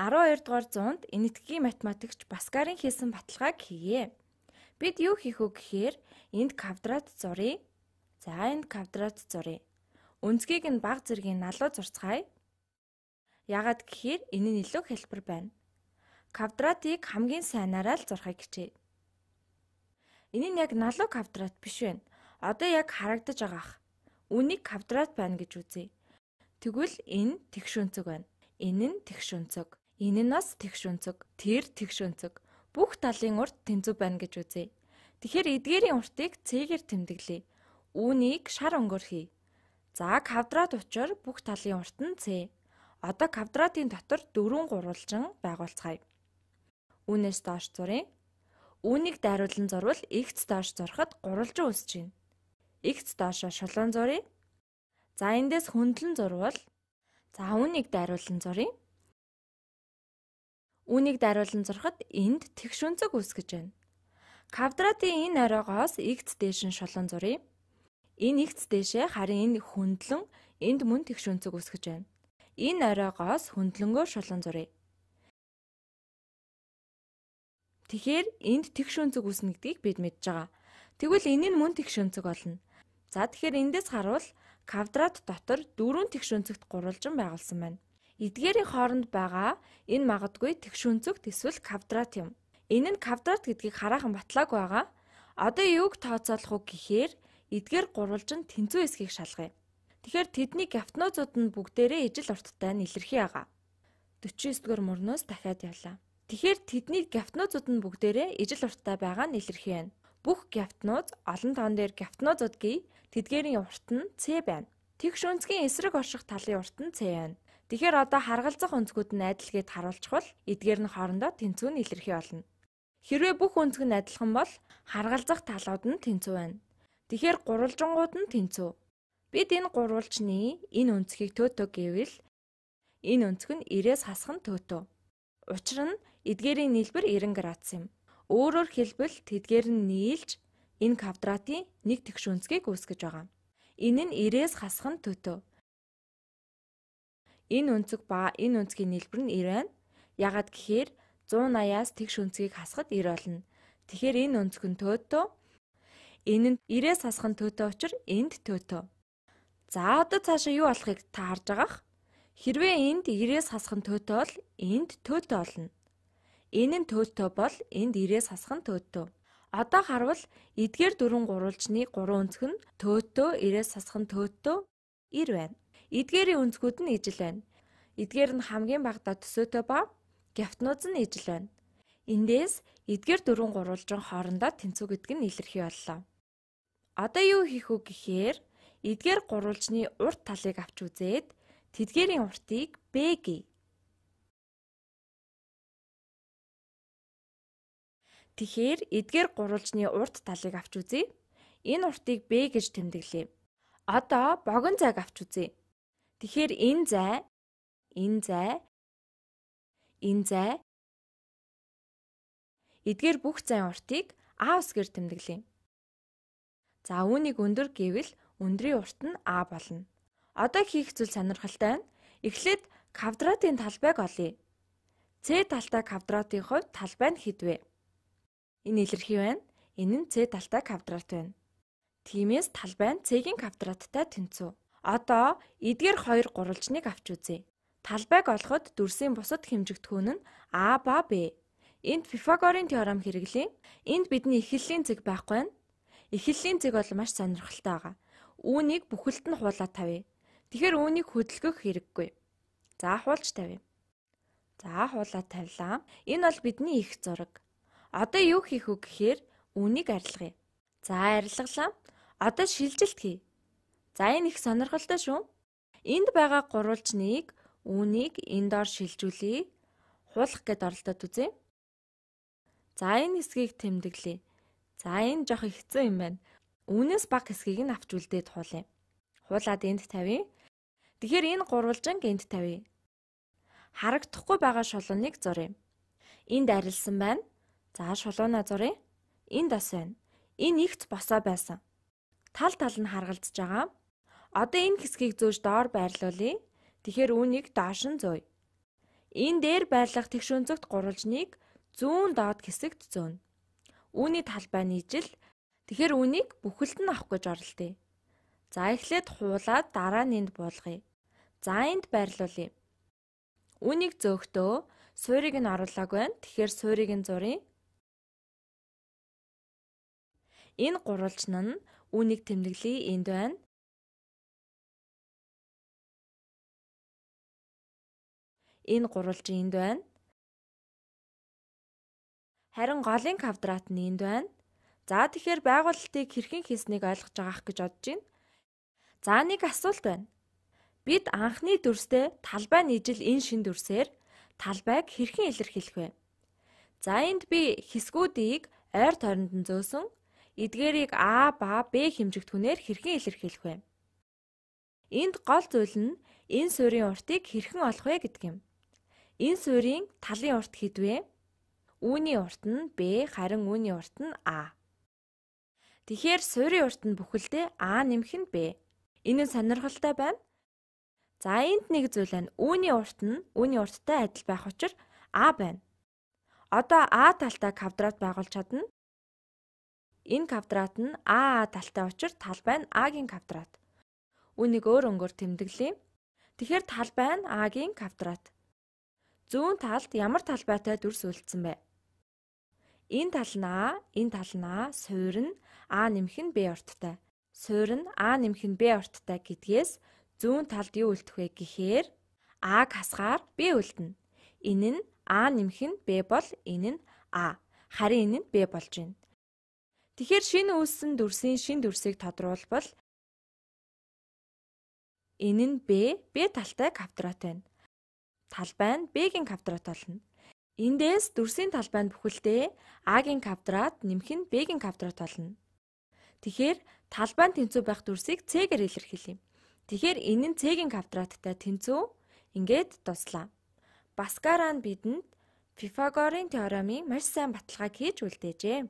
12 дугаар зуунд энэтхэгийн математикч Паскарын хийсэн баталгааг хийе. Бид юу хийх вэ гэхээр энд квадрат зуръя. За энд квадрат зуръя. Өнцгийг нь баг зэргийн налуу зурцгаая. Яагаад гэхээр энэ нь илүү хэлбэр байна. Квадратыг хамгийн сайнаараа л зурхыг хичээе. Энэ нь яг налуу квадрат биш байна. Одоо яг харагдаж байгаах. Үнийг квадрат байна гэж үзье. Тэгвэл энэ тэгш өнцөг байна. Энэ нь тэгш өнцөг. Энэ нь бас тэгш өнцөг. Тэр тэгш өнцөг. Бүх талын урт тэнцүү байна гэж үзье. Тэгэхээр эдгээрийн уртыг цэгээр тэмдэглэе. Үүнийг шар өнгөөр хий. За квадрат учир бүх талын урт нь c. Одоо квадратын дотор дөрвөн гурвалжин байгуулцгаая. Үүнээс доош зуръя. Үүнийг дайруулан зурвал x доош зурхад гурвалжин үсэж байна. x доошоо шулуун зуръя. За эндээс хөндлөн зурвал за үүнийг дайруулан зуръя. Үүнийг дариулан зурхад энд тэгш өнцөг үүсгэж байна. Квадратын энэ оройгоос x дээш нь шулуун зуръя. Энэ x дээшээ харин энэ хөндлөн энд мөн тэгш өнцөг үүсгэж байна. Энэ оройгоос хөндлөнгөө шулуун зуръя. Тэгэхээр энд тэгш өнцөг үүснэ гэдгийг бид мэдж байгаа. Тэгвэл энэ нь мөн тэгш өнцөг болно. За тэгэхээр эндээс харуул квадрат дотор дөрвөн тэгш өнцөгт гурвалжин байгуулсан байна. Эдгээрийн хооронд байгаа энэ магадгүй тэгш өнцөгт эсвэл квадрат юм. Энэ нь квадрат гэдгийг хараахан батлаагүй байгаа. Одоо юуг тооцоолох уу гэхээр эдгээр гурвалжин тэнцүү хэсгийг шалгая. Тэгэхээр тэдний геофтнозууд нь бүгдээрээ ижил урттай нь илэрхий байгаа. 49 дугаар мөрнөөс дахиад явлаа. Тэгэхээр тэдний геофтнозууд нь бүгдээрээ ижил урттай байгаа нь илэрхий байна. Бүх геофтноз олон тоон дээр геофтнозууд гээ тэдгээрийн урт нь c байна. Тэгш өнцгийн эсрэг орших талын урт нь c байна. Тэгэхээр одоо харгалзах өнцгүүд нь адилгээд харуулчихвал эдгээр нь хоорондоо тэнцүү нь илэрхий болно. Хэрвээ бүх өнцөг нь адилхан бол харгалзах талууд нь тэнцүү байна. Тэгэхээр гурвалжингууд нь тэнцүү. Бид энэ гурвалжны энэ өнцгийг төтөө гэвэл энэ өнцөг нь 90-ээс хасах нь төтөө. Учир нь эдгээрийн нийлбэр 90 градус юм. Өөрөөр хэлбэл тэдгээр нь нийлж энэ квадратын нэг тэгш өнцгийг үүсгэж байгаа. Энэ нь 90-ээс хасах нь төтөө. Энэ өнцөг ба энэ өнцгийн нийлбэр нь 90 байна. Ягаад гэхээр 180-аас тэгш өнцгийг хасахад 90 болно. Тэгэхээр энэ өнцөг нь төөтөө. Энэ нь 90-ээс хасах нь төөтөө учраас энд төөтөө. За одоо цаашаа юу болохыг та харж байгаах. Хэрвээ энд 90-ээс хасах нь төөтөө бол энд төөтөө болно. Энэ нь төөтөө бол энд 90-ээс хасах нь төөтөө. Одоо харвал эдгээр дөрвөн гурвалжны гурван өнцөг нь төөтөө 90-ээс хасах нь төөтөө 90 байна. Эдгээрийн өнцгүүд нь ижил байна. Эдгээр нь хамгийн багадаа төсөөтэй ба гефтнууз нь ижил байна. Эндээс эдгээр дөрвөн гурвалжин хоорондоо тэнцүү гэдг нь илэрхий боллоо. Одоо юу хийх вэ гэхээр эдгээр гурвалжны урт талыг авч үзээд тэдгээрийн уртыг B гэе. Тэгэхээр эдгээр гурвалжны урт талыг авч үзье. Энэ уртыг B гэж тэмдэглэе. Одоо богино зайг авч үзье. Тэгэхээр энэ зай, энэ зай, энэ зай эдгээр бүх зайн уртыг А усгээр тэмдэглэе. За үүнийг өндөр гэвэл өндрийн урт нь А болно. Одоо хийх зүйл сонирхолтой байна. Эхлээд квадратын талбайг олъё. С талтай квадратын хувьд талбай нь хэд вэ? Энэ илэрхий байна. Энэ нь С талтай квадрат байна. Тиймээс талбай нь С-ийн квадраттай тэнцүү. Одоо эдгээр хоёр гурвалжныг авч үзье. Талбайг олоход дүрсийн бусад хэмжигдэхүүн нь а ба б. Энд Пифагорын теорем хэрэглэе. Энд бидний эхлэлийн зэг байхгүй байна. Эхлэлийн зэг бол маш сонирхолтой байгаа. Үүнийг бүхэлд нь хуулаад тавья. Тэгэхээр үүнийг хөдөлгөх хэрэггүй. За хуулж тавья. За хуулаад тавилаа. Энэ бол бидний их зураг. Одоо юу хийх вэ гэхээр үүнийг арилгая. За арилгалаа. Одоо шилжилт хий. За энэ их сонирхолтой шүү. Энд байгаа гурвалжныг үүнийг энэ доор шилжүүлье. Хуулах гэд оролдоод үзье. За энэ хэсгийг тэмдэглэе. За энэ жоох хэцүү юм байна. Үүнээс баг хэсгийг нь авч үлдээд хуулъя. Хуулаад энд тавья. Тэгэхээр энэ гурвалжинг энд тавья. Харагдахгүй байгаа шулууныг зуръя. Энд арилсан байна. За шулуунаа зуръя. Энд бас байна. Энэ ихц босоо байсан. Тал тал нь харгалзаж байгаа. Одоо энэ хэсгийг зөөж доор байрлуулъя. Тэгэхээр үүнийг доош нь зөөе. Энэ дээр байрлах тэгш өнцөгт гурвалжныг зүүн доод хэсэгт зөөнө. Үүний талбай нийжил тэгэхээр үүнийг бүхэлд нь авах гэж оролдъё. За эхлээд хуулаад дараа нь энд буулгая. За энд байрлуулъя. Үүнийг зөөхтөө суурийг нь оруулааг байна. Тэгэхээр суурийг нь зуръя. Энэ гурвалжин нь үүнийг тэмдэглэе энд байна. Энэ гурвалжин энд байна. Харин голын квадрат нь энд байна. За тэгэхээр байгуулалтыг хэрхэн хийснийг ойлгож байгаах гэж бодож байна. За нэг асуулт байна. Бид анхны дүрстэй талбай нийжил энэ шин дүрсээр талбайг хэрхэн илэрхийлэх вэ? За энд би хэсгүүдийг ойр тойронд нь зөөсөн эдгээрийг А ба Б хэмжигдэхүүнээр хэрхэн илэрхийлэх вэ? Энд гол зүйл нь энэ суурийн уртыг хэрхэн олох вэ гэдэг юм. Энэ суурийн талын урт хэдвэ? Үүний урт нь Б харин үүний урт нь А. Тэгэхээр суурийн урт нь бүхэлдээ А нэмэх нь Б. Энэ нь сонирхолтой байна. За энд нэг зүйл байна. Үүний урт нь үүний урттай адил байх учраас А байна. Одоо А талтай квадрат байгуулж чадна. Энэ квадрат нь АА талтай учраас талбай нь А-гийн квадрат. Үүнийг өөр өнгөөр тэмдэглэе. Тэгэхээр талбай нь А-гийн квадрат. Зүүн талд ямар талбайтай дүрс үлдсэн бэ? Энэ тал нь А, энэ тал нь А, суур нь А нэмэх нь Б урттай. Суур нь А нэмэх нь Б урттай гэдгээс зүүн талд юу үлдэх вэ гэхээр А-г хасгаар Б үлдэнэ. Энэ нь А нэмэх нь Б бол энэ нь А. Харин энэ нь Б болж байна. Тэгэхээр шинэ үүссэн дүрсийн шинэ дүрсийг тодруулбал энэ нь Б, Б талтай квадрат байна. Талбай нь Б-гийн квадрат болно. Эндээс дүрсийн талбай нь бүхэлдээ А-гийн квадрат нэмэх нь Б-гийн квадрат болно. Тэгэхээр талбай нь тэнцүү байх дүрсийг С-гээр илэрхийлье. Тэгэхээр энэ нь С-гийн квадраттай тэнцүү ингээд дуслаа. Баскараа нь бидэнд Пифагорын теоремын маш сайн баталгааг хийж үлдээжээ.